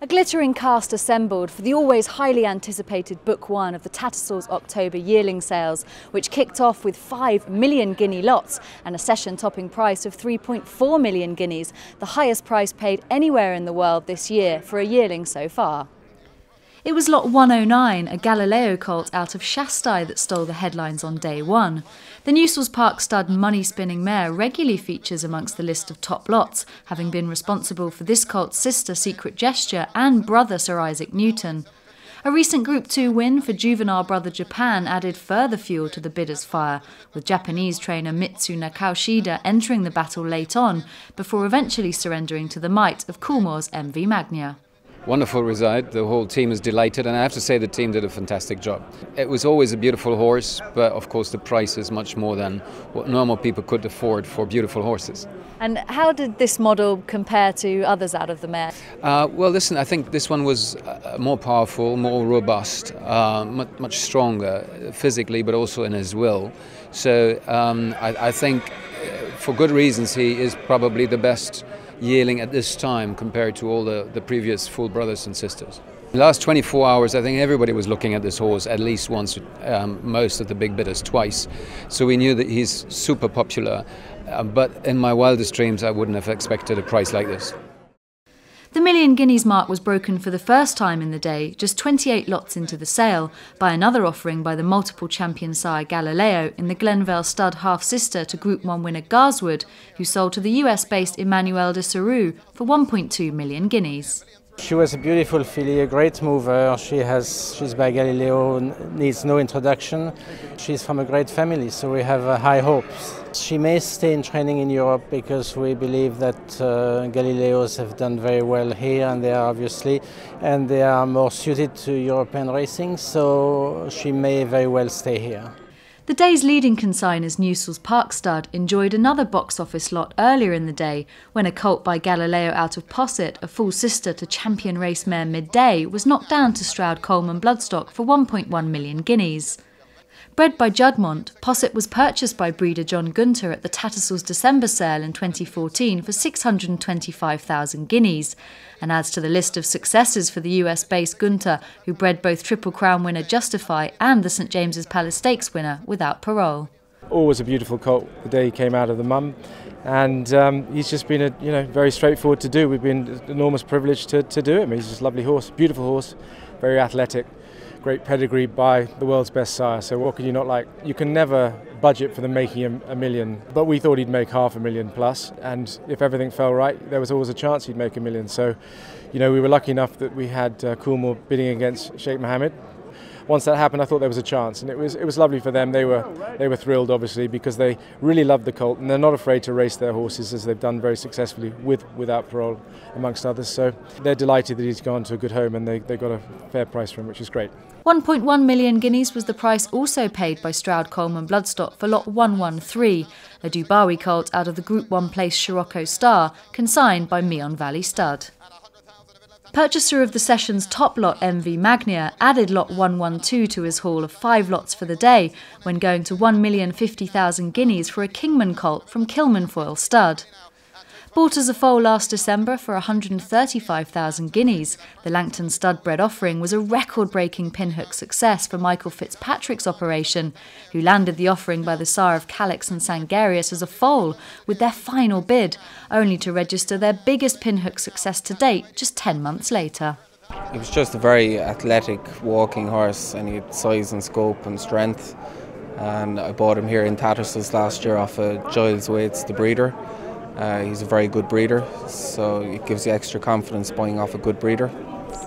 A glittering cast assembled for the always highly anticipated Book One of the Tattersalls October yearling sales, which kicked off with 5 million guinea lots and a session topping price of 3.4 million guineas, the highest price paid anywhere in the world this year for a yearling so far. It was Lot 109, a Galileo colt out of Shastye, that stole the headlines on day one. The Newsells Park stud money spinning mare regularly features amongst the list of top lots, having been responsible for this colt's sister Secret Gesture and brother Sir Isaac Newton. A recent Group 2 win for juvenile brother Japan added further fuel to the bidder's fire, with Japanese trainer Mitsu Nakauchida entering the battle late on, before eventually surrendering to the might of Coolmore's MV Magnier wonderful result. The whole team is delighted, and I have to say the team did a fantastic job. It was always a beautiful horse, but of course the price is much more than what normal people could afford for beautiful horses. And how did this model compare to others out of the mare? Uh, well, listen, I think this one was uh, more powerful, more robust, uh, much, much, stronger physically, but also in his will. So um, I, I think, uh, for good reasons, he is probably the best yearling at this time compared to all the, the previous full brothers and sisters. The last 24 hours, I think everybody was looking at this horse at least once, um, most of the big bidders twice. So we knew that he's super popular. Uh, but in my wildest dreams, I wouldn't have expected a price like this. The million guineas mark was broken for the first time in the day, just 28 lots into the sale, by another offering by the multiple champion sire Galileo in the Glenvale stud half sister to Group 1 winner Garswood, who sold to the US based Emmanuel de Seroux for 1.2 million guineas. She was a beautiful filly, a great mover. She has, she's by Galileo, needs no introduction. She's from a great family, so we have uh, high hopes. She may stay in training in Europe because we believe that uh, Galileos have done very well here, and they are obviously, and they are more suited to European racing. So she may very well stay here. The day's leading consigners Newsells Park Stud enjoyed another box office lot earlier in the day when a colt by Galileo out of Posset, a full sister to champion race mare Midday, was knocked down to Stroud Coleman Bloodstock for 1.1 million guineas. Bred by Juddmonte, Posset was purchased by breeder John Gunther at the Tattersalls December sale in 2014 for 625,000 guineas, and adds to the list of successes for the US based Gunther, who bred both Triple Crown winner Justify and the St James's Palace Stakes winner without parole. Always a beautiful colt the day he came out of the mum, and um, he's just been a you know very straightforward to do. We've been enormous privilege to, to do him. He's just a lovely horse, beautiful horse, very athletic great pedigree by the world's best sire. So what can you not like? You can never budget for them making a, a, million, but we thought he'd make half a million plus, and if everything fell right, there was always a chance he'd make a million. So, you know, we were lucky enough that we had uh, Coolmore bidding against Sheikh Mohammed, once that happened, I thought there was a chance, and it was it was lovely for them. They were they were thrilled, obviously, because they really love the colt, and they're not afraid to race their horses as they've done very successfully with without parole, amongst others. So they're delighted that he's gone to a good home, and they they got a fair price for him, which is great. 1.1 million guineas was the price also paid by Stroud Coleman Bloodstock for lot 113, a Dubawi colt out of the Group 1 place Scirocco Star, consigned by Meon Valley Stud. Purchaser of the session's top lot MV Magnier added lot 112 to his haul of five lots for the day when going to 1,050,000 guineas for a Kingman colt from Kilminfoyle Stud. Bought as a foal last December for 135,000 guineas, the Langton studbred offering was a record breaking pinhook success for Michael Fitzpatrick's operation, who landed the offering by the sire of Calyx and Sangarius as a foal with their final bid, only to register their biggest pinhook success to date just 10 months later. He was just a very athletic walking horse and he had size and scope and strength. And I bought him here in Tattersalls last year off of Giles Waits, the breeder. Uh, he's a very good breeder, so it gives you extra confidence buying off a good breeder.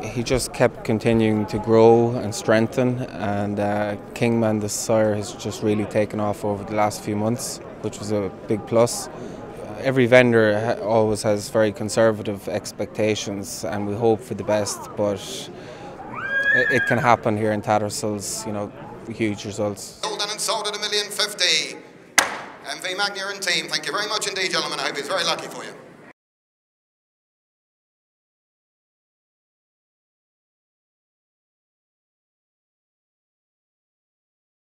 He just kept continuing to grow and strengthen, and uh, Kingman, the sire, has just really taken off over the last few months, which was a big plus. Every vendor always has very conservative expectations, and we hope for the best, but it can happen here in Tattersalls, you know, huge results. Sold and sold at a million fifty. MV Magnier and team, thank you very much indeed, gentlemen. I hope it's very lucky for you.